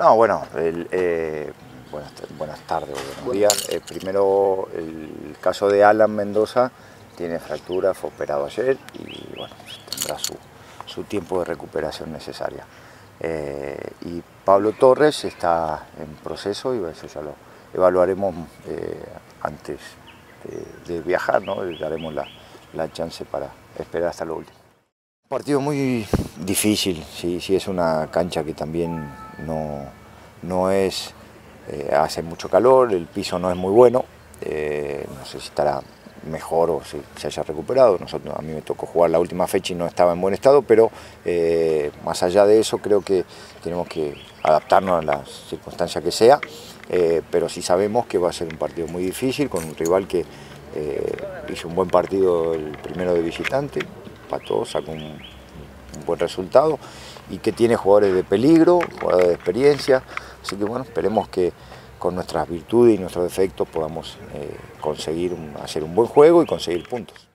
No, bueno, eh, buenas, tardes o buenos días. Eh, primero, el caso de Alan Mendoza tiene fractura, fue operado ayer y bueno, tendrá su, tiempo de recuperación necesaria. Eh, y Pablo Torres está en proceso y eso ya lo evaluaremos antes de, viajar, ¿no? le daremos la, la chance para esperar hasta lo último. Partido muy difícil, sí, sí es una cancha que también no, no es, eh, hace mucho calor, el piso no es muy bueno, eh, no sé si estará mejor o si se haya recuperado. Nosotros, a mí me tocó jugar la última fecha y no estaba en buen estado, pero eh, más allá de eso creo que tenemos que adaptarnos a las circunstancias que sea, pero sí sabemos que va a ser un partido muy difícil con un rival que hizo un buen partido el primero de visitante, pató, sacó un, buen resultado y que tiene jugadores de peligro, jugadores de experiencia, así que bueno, esperemos que con nuestras virtudes y nuestros defectos podamos eh, conseguir hacer un buen juego y conseguir puntos.